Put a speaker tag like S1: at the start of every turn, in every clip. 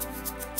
S1: Bye.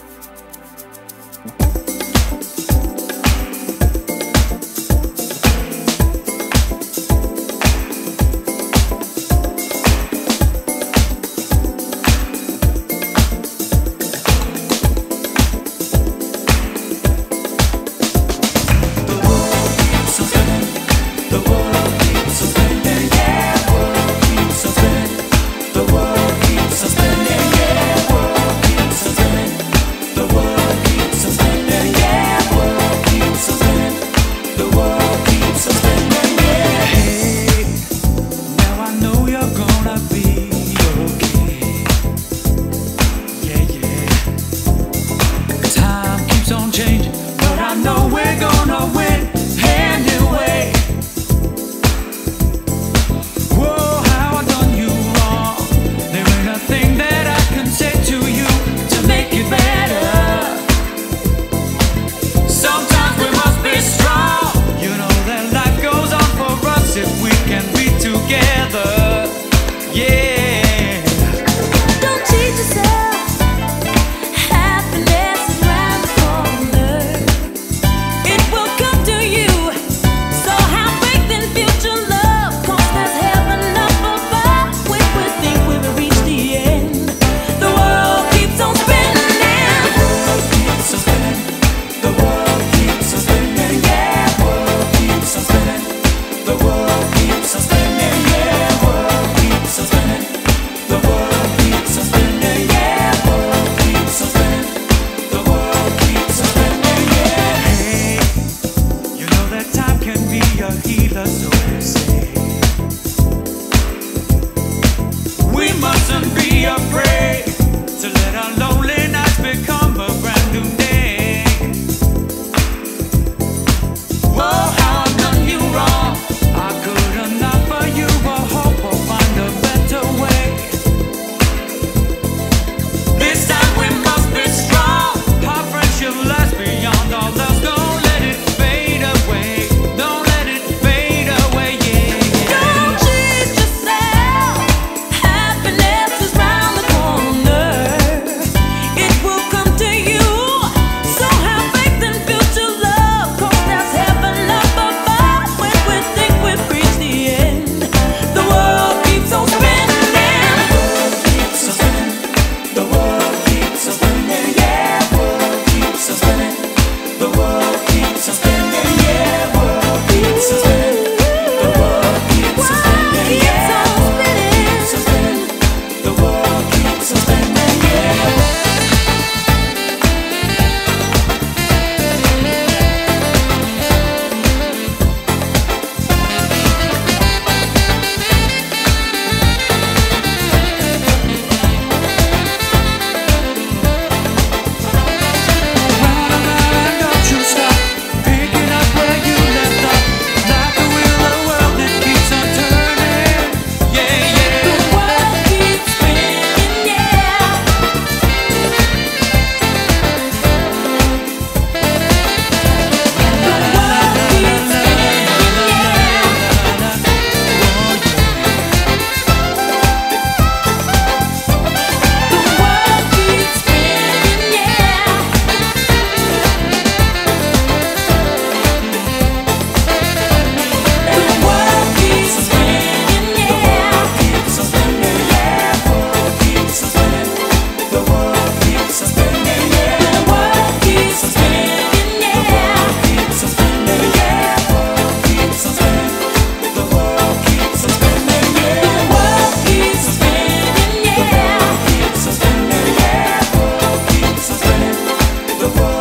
S1: the world.